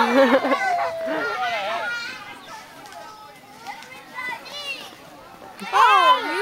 oh,